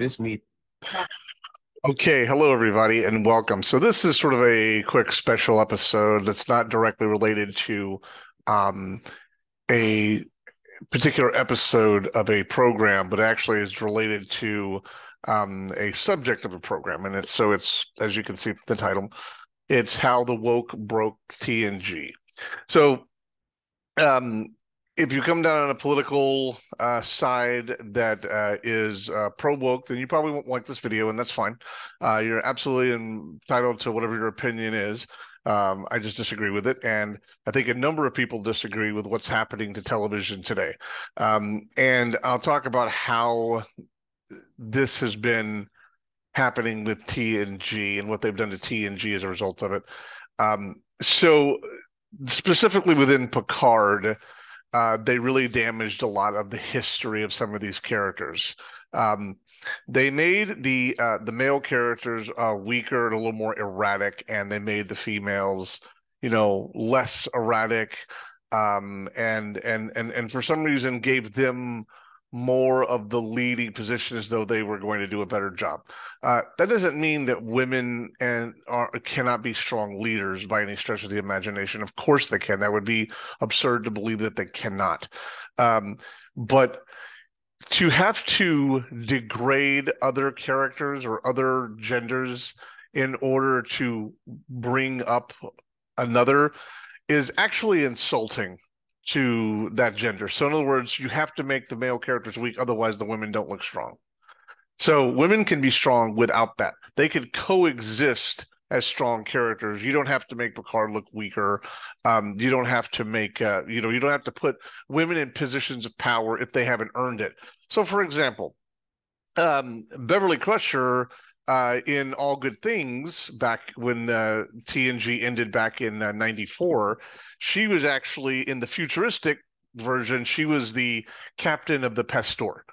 This meet. Okay, hello everybody and welcome. So this is sort of a quick special episode that's not directly related to um, a particular episode of a program, but actually is related to um, a subject of a program. And it's so it's as you can see the title, it's how the woke broke TNG. So um, if you come down on a political uh, side that uh, is uh, pro woke, then you probably won't like this video, and that's fine. Uh, you're absolutely entitled to whatever your opinion is. Um, I just disagree with it, and I think a number of people disagree with what's happening to television today. Um, and I'll talk about how this has been happening with TNG and what they've done to TNG as a result of it. Um, so, specifically within Picard uh, they really damaged a lot of the history of some of these characters. Um, they made the uh, the male characters uh, weaker and a little more erratic, and they made the females, you know, less erratic, um, and and and and for some reason gave them more of the leading position as though they were going to do a better job. Uh, that doesn't mean that women and are, cannot be strong leaders by any stretch of the imagination. Of course they can. That would be absurd to believe that they cannot. Um, but to have to degrade other characters or other genders in order to bring up another is actually insulting to that gender. So in other words, you have to make the male characters weak, otherwise the women don't look strong. So women can be strong without that. They could coexist as strong characters. You don't have to make Picard look weaker. Um, you don't have to make uh, you know you don't have to put women in positions of power if they haven't earned it. So, for example, um, Beverly Crusher uh, in All Good Things back when uh, TNG ended back in '94 she was actually in the futuristic version, she was the captain of the Pasteur.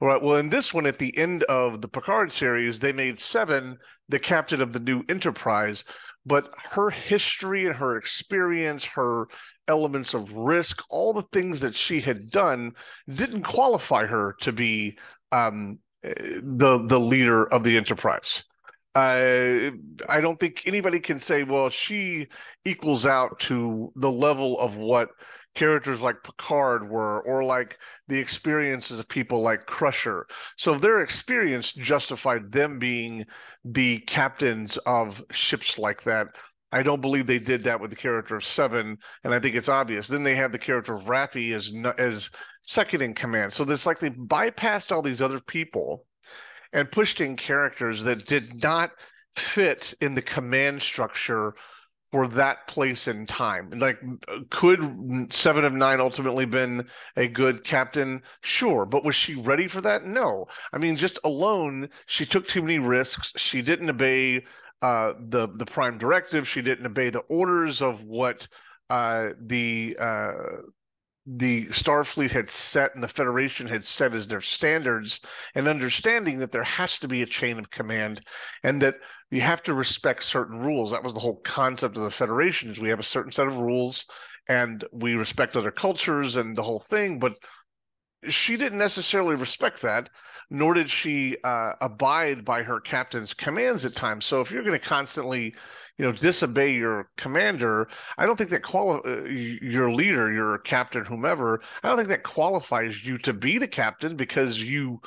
Right. Well, in this one, at the end of the Picard series, they made Seven the captain of the new Enterprise. But her history and her experience, her elements of risk, all the things that she had done didn't qualify her to be um, the the leader of the Enterprise. I don't think anybody can say, well, she equals out to the level of what characters like Picard were, or like the experiences of people like Crusher. So their experience justified them being the captains of ships like that. I don't believe they did that with the character of Seven, and I think it's obvious. Then they have the character of Raffi as as second in command. So it's like they bypassed all these other people and pushed in characters that did not fit in the command structure for that place in time. Like, could Seven of Nine ultimately been a good captain? Sure, but was she ready for that? No. I mean, just alone, she took too many risks. She didn't obey uh, the the prime directive. She didn't obey the orders of what uh, the uh, the Starfleet had set and the Federation had set as their standards, and understanding that there has to be a chain of command and that you have to respect certain rules. That was the whole concept of the Federation: is we have a certain set of rules and we respect other cultures and the whole thing. But she didn't necessarily respect that, nor did she uh, abide by her captain's commands at times. So if you're going to constantly you know disobey your commander i don't think that quali- uh, your leader your captain whomever i don't think that qualifies you to be the captain because you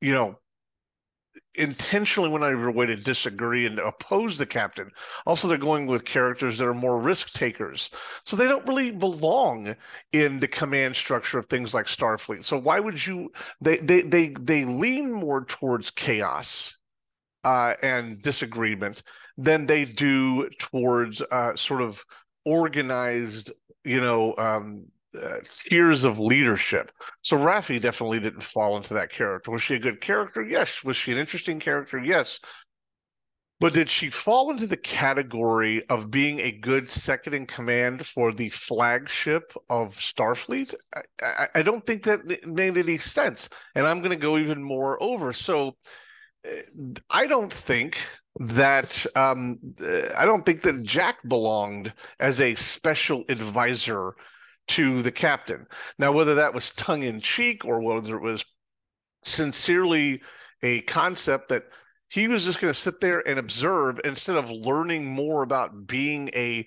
you know intentionally went out of your way to disagree and oppose the captain. Also, they're going with characters that are more risk takers. So they don't really belong in the command structure of things like Starfleet. So why would you they they they they lean more towards chaos uh, and disagreement than they do towards uh, sort of organized, you know, um, uh, tiers of leadership. So Raffi definitely didn't fall into that character. Was she a good character? Yes. Was she an interesting character? Yes. But did she fall into the category of being a good second in command for the flagship of Starfleet? I, I, I don't think that made any sense. And I'm going to go even more over. So I don't think that um, I don't think that Jack belonged as a special advisor to the captain. Now, whether that was tongue in cheek or whether it was sincerely a concept that he was just going to sit there and observe instead of learning more about being a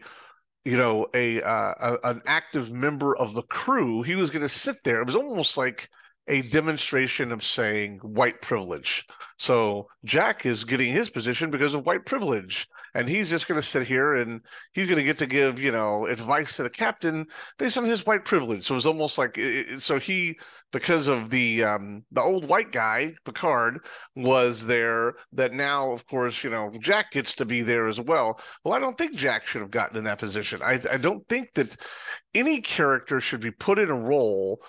you know a, uh, a an active member of the crew he was going to sit there it was almost like a demonstration of saying white privilege. So Jack is getting his position because of white privilege. And he's just going to sit here and he's going to get to give, you know, advice to the captain based on his white privilege. So it's almost like, so he, because of the um, the old white guy Picard was there, that now, of course, you know, Jack gets to be there as well. Well, I don't think Jack should have gotten in that position. I, I don't think that any character should be put in a role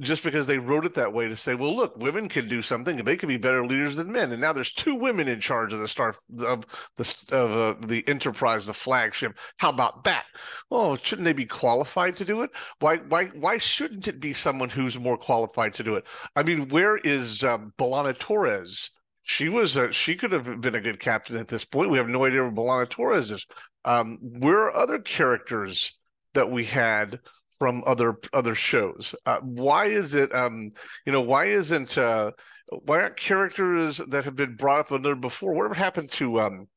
just because they wrote it that way to say, well, look, women can do something they can be better leaders than men. And now there's two women in charge of the star of the of uh, the Enterprise, the flagship. How about that? Oh, shouldn't they be qualified to do it? Why why why shouldn't it be someone who's more qualified to do it? I mean, where is um, B'Elanna Torres? She was a, she could have been a good captain at this point. We have no idea where B'Elanna Torres is. Um, where are other characters that we had from other other shows. Uh, why is it um you know why isn't uh why aren't characters that have been brought up there before? Whatever happened to um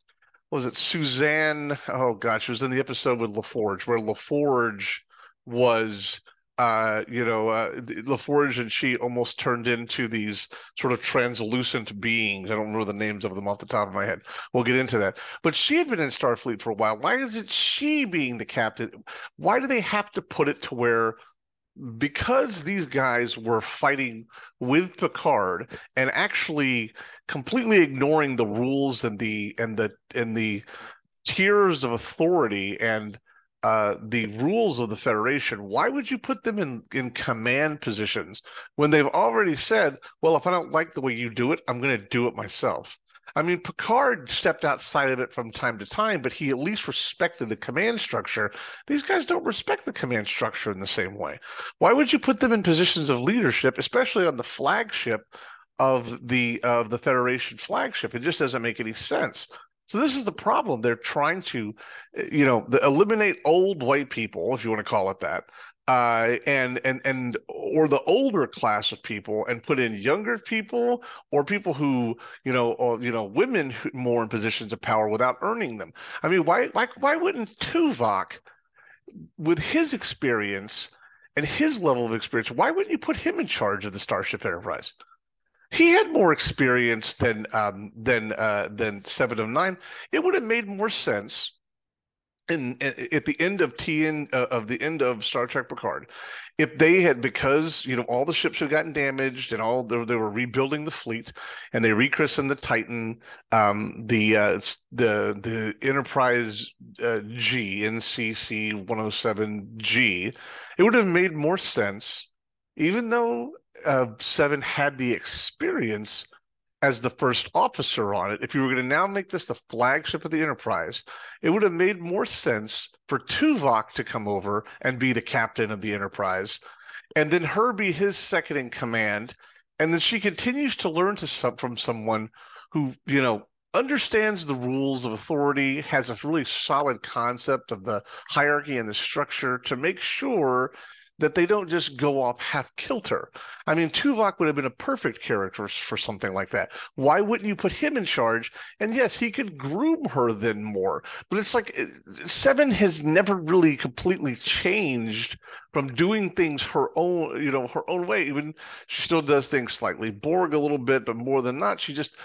was it Suzanne? Oh gosh, it was in the episode with LaForge where LaForge was uh, you know, uh, LaForge and she almost turned into these sort of translucent beings. I don't know the names of them off the top of my head. We'll get into that. But she had been in Starfleet for a while. Why is it she being the captain? Why do they have to put it to where because these guys were fighting with Picard and actually completely ignoring the rules and the and the and the tiers of authority and uh, the rules of the Federation, why would you put them in, in command positions when they've already said, well, if I don't like the way you do it, I'm going to do it myself? I mean, Picard stepped outside of it from time to time, but he at least respected the command structure. These guys don't respect the command structure in the same way. Why would you put them in positions of leadership, especially on the flagship of the of the Federation flagship? It just doesn't make any sense. So this is the problem. They're trying to, you know, the, eliminate old white people, if you want to call it that, uh, and and and or the older class of people, and put in younger people or people who, you know, or you know, women more in positions of power without earning them. I mean, why why why wouldn't Tuvok, with his experience and his level of experience, why wouldn't you put him in charge of the Starship Enterprise? He had more experience than um, than uh, than Seven of Nine. It would have made more sense. In, in at the end of TN uh, of the end of Star Trek Picard, if they had because you know all the ships had gotten damaged and all they, they were rebuilding the fleet and they rechristened the Titan, um, the uh, the the Enterprise uh, G NCC 107 G, it would have made more sense, even though uh, Seven had the experience as the first officer on it. If you were going to now make this the flagship of the Enterprise, it would have made more sense for Tuvok to come over and be the captain of the Enterprise, and then her be his second in command. And then she continues to learn to some, from someone who, you know, understands the rules of authority, has a really solid concept of the hierarchy and the structure to make sure that they don't just go off half kilter. I mean, Tuvok would have been a perfect character for something like that. Why wouldn't you put him in charge? And yes, he could groom her then more. But it's like eh, Seven has never really completely changed from doing things her own, you know, her own way. Even she still does things slightly Borg a little bit, but more than not, she just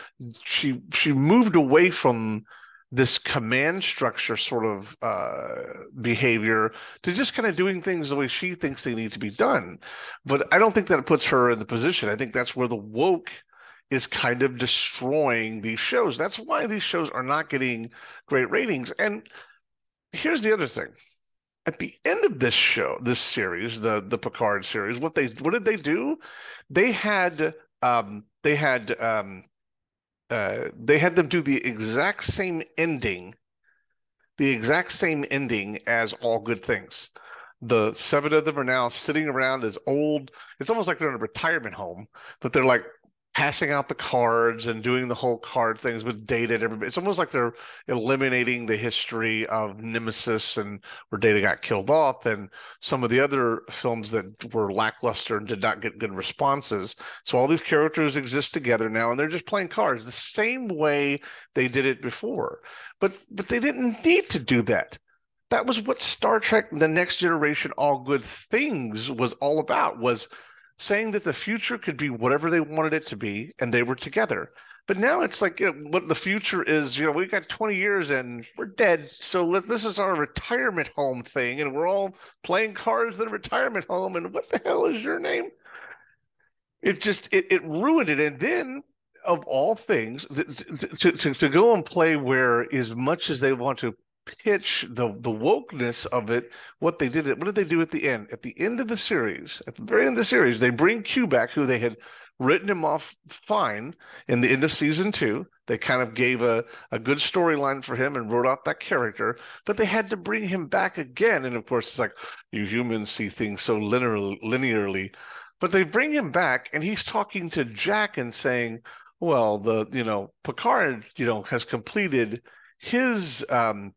she she moved away from this command structure sort of uh, behavior to just kind of doing things the way she thinks they need to be done. But I don't think that puts her in the position. I think that's where the woke is kind of destroying these shows. That's why these shows are not getting great ratings. And here's the other thing. At the end of this show, this series, the the Picard series, what they what did they do? They had um they had um uh, they had them do the exact same ending, the exact same ending as All Good Things. The seven of them are now sitting around as old. It's almost like they're in a retirement home, but they're like passing out the cards and doing the whole card things with data and everybody. It's almost like they're eliminating the history of Nemesis and where Data got killed off and some of the other films that were lackluster and did not get good responses. So all these characters exist together now and they're just playing cards the same way they did it before. But but they didn't need to do that. That was what Star Trek The Next Generation All Good Things was all about was saying that the future could be whatever they wanted it to be and they were together. But now it's like you know, what the future is, you know, we've got 20 years and we're dead. So let, this is our retirement home thing. And we're all playing cards in the retirement home. And what the hell is your name? It just, it, it ruined it. And then of all things, to, to, to go and play where as much as they want to pitch the the wokeness of it what they did it what did they do at the end? At the end of the series at the very end of the series they bring q back who they had written him off fine in the end of season two. They kind of gave a, a good storyline for him and wrote out that character but they had to bring him back again. And of course it's like you humans see things so linearly linearly. But they bring him back and he's talking to jack and saying well the you know picard you know has completed his um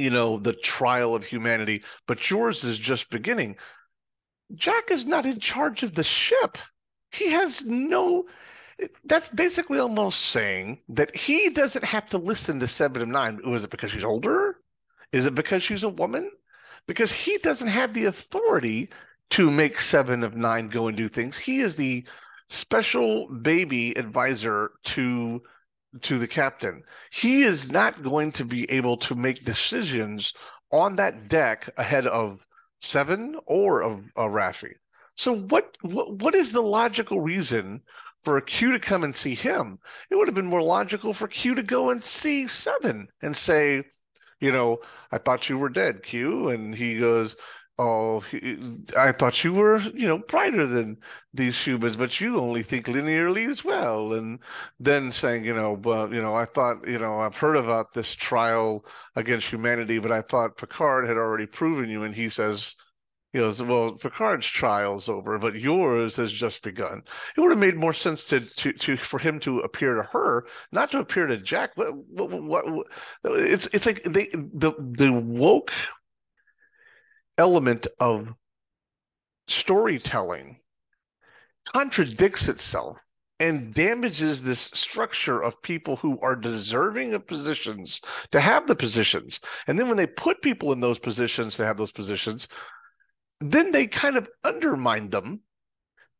you know, the trial of humanity, but yours is just beginning. Jack is not in charge of the ship. He has no. That's basically almost saying that he doesn't have to listen to Seven of Nine. Was it because she's older? Is it because she's a woman? Because he doesn't have the authority to make Seven of Nine go and do things. He is the special baby advisor to to the captain. He is not going to be able to make decisions on that deck ahead of Seven or of Raffi. So what, what what is the logical reason for a Q to come and see him? It would have been more logical for Q to go and see Seven and say, you know, I thought you were dead, Q. And he goes, oh, I thought you were, you know, brighter than these humans, but you only think linearly as well. And then saying, you know, but, you know, I thought, you know, I've heard about this trial against humanity, but I thought Picard had already proven you. And he says, you know, well, Picard's trial's over, but yours has just begun. It would have made more sense to to to for him to appear to her, not to appear to Jack. What, what, what, it's it's like they the the woke element of storytelling contradicts itself and damages this structure of people who are deserving of positions to have the positions. And then when they put people in those positions to have those positions, then they kind of undermine them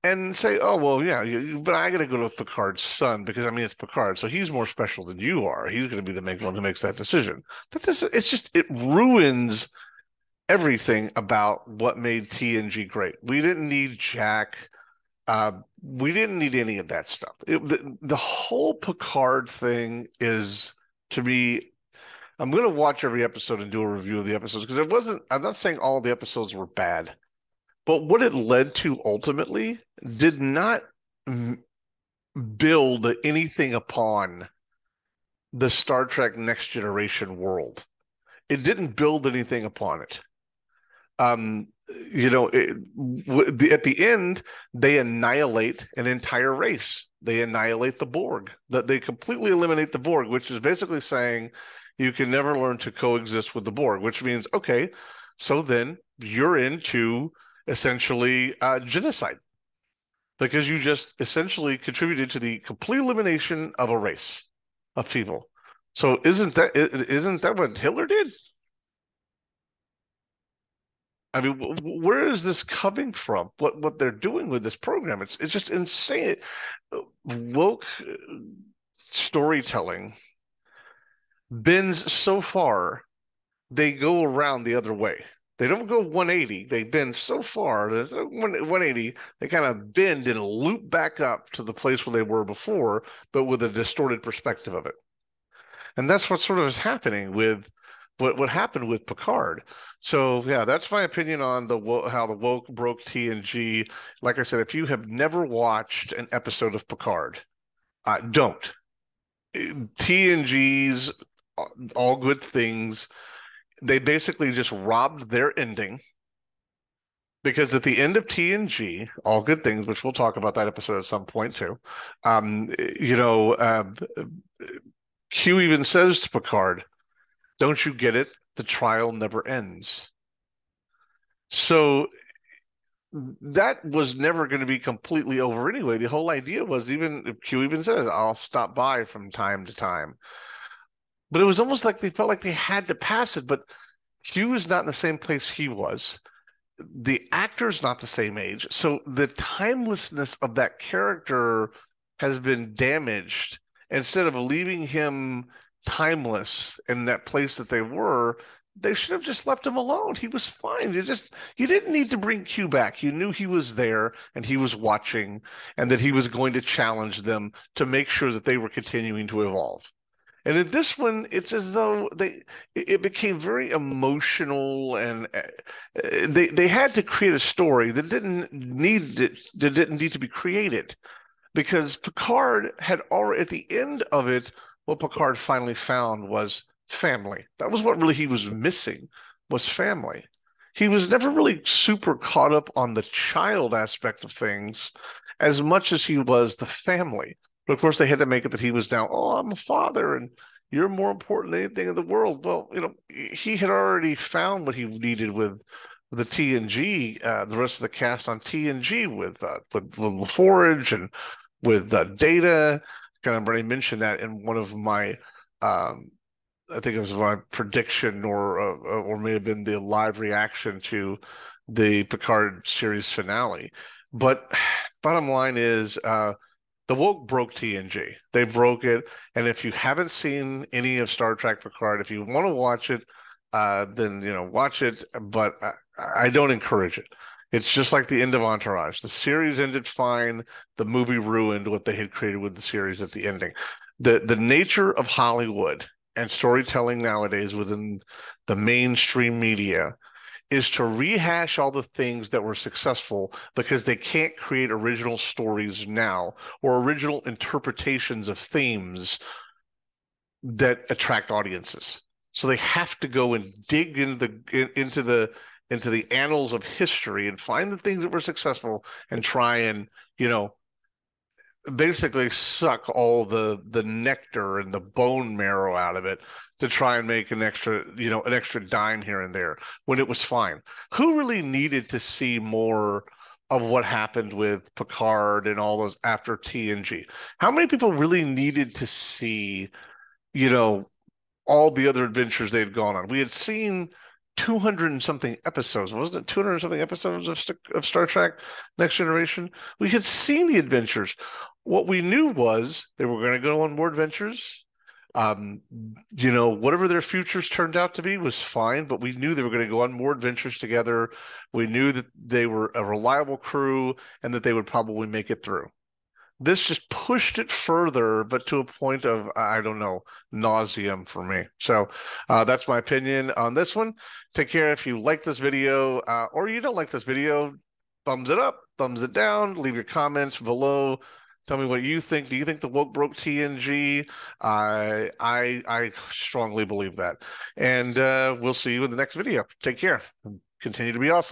and say, "Oh well, yeah, but I got to go to Picard's son because I mean it's Picard, so he's more special than you are. He's going to be the one who makes that decision." That's just, it's just it ruins everything about what made TNG great. We didn't need Jack. Uh, we didn't need any of that stuff. It, the, the whole Picard thing is, to me, I'm going to watch every episode and do a review of the episodes because it wasn't, I'm not saying all the episodes were bad, but what it led to ultimately did not build anything upon the Star Trek Next Generation world. It didn't build anything upon it um, you know, it, w- the, at the end, they annihilate an entire race. They annihilate the Borg. That they completely eliminate the Borg, which is basically saying you can never learn to coexist with the Borg. Which means, okay, so then you're into essentially uh, genocide because you just essentially contributed to the complete elimination of a race of people. So isn't that isn't that what Hitler did? I mean, where is this coming from? What what they're doing with this program? It's it's just insane. Woke uh, storytelling bends so far, they go around the other way. They don't go 180. They bend so far. There's 180. They kind of bend and loop back up to the place where they were before, but with a distorted perspective of it. And that's what sort of is happening with what what happened with Picard. So yeah, that's my opinion on the how the woke broke TNG. Like I said, if you have never watched an episode of Picard, uh, don't. TNG's all good things. They basically just robbed their ending because at the end of TNG, all good things, which we'll talk about that episode at some point too. Um, you know, uh, Q even says to Picard, "Don't you get it? The trial never ends." So that was never going to be completely over anyway. The whole idea was even Q even says, "I'll stop by from time to time," but it was almost like they felt like they had to pass it. But Q is not in the same place he was the actor's not the same age. So the timelessness of that character has been damaged. Instead of leaving him timeless in that place that they were, they should have just left him alone. He was fine. You just you didn't need to bring Q back. You knew he was there and he was watching and that he was going to challenge them to make sure that they were continuing to evolve. And in this one, it's as though they it became very emotional, and uh, they they had to create a story that didn't need it, that didn't need to be created, because Picard had already at the end of it, what Picard finally found was family. That was what really he was missing was family. He was never really super caught up on the child aspect of things as much as he was the family. But of course, they had to make it that he was now, oh, I'm a father and you're more important than anything in the world. Well, you know, he had already found what he needed with the TNG, uh, the rest of the cast on TNG with uh, with, with Forge and with uh, Data. Kind of already mentioned that in one of my, um, I think it was my prediction or uh, uh, or may have been the live reaction to the Picard series finale. But bottom line is, uh, the woke broke TNG. They broke it. And if you haven't seen any of Star Trek Picard, if you want to watch it, uh, then you know watch it. But I, I don't encourage it. It's just like the end of Entourage. The series ended fine. The movie ruined what they had created with the series at the ending. The the nature of Hollywood and storytelling nowadays within the mainstream media is to rehash all the things that were successful because they can't create original stories now or original interpretations of themes that attract audiences. So they have to go and dig into the into the into the annals of history and find the things that were successful and try and you know basically suck all the the nectar and the bone marrow out of it to try and make an extra you know an extra dime here and there when it was fine. Who really needed to see more of what happened with Picard and all those after TNG how many people really needed to see you know all the other adventures they'd gone on? We had seen 200 and something episodes, wasn't it? 200 and something episodes of, of Star Trek Next Generation. We had seen the adventures what we knew was they were going to go on more adventures. Um, you know, whatever their futures turned out to be was fine, but we knew they were going to go on more adventures together. We knew that they were a reliable crew and that they would probably make it through. This just pushed it further, but to a point of I don't know nauseum for me. So uh, that's my opinion on this one. Take care. If you like this video uh, or you don't like this video, thumbs it up, thumbs it down. Leave your comments below. Tell me what you think. Do you think the woke broke TNG? I I I strongly believe that. And uh, we'll see you in the next video. Take care. Continue to be awesome.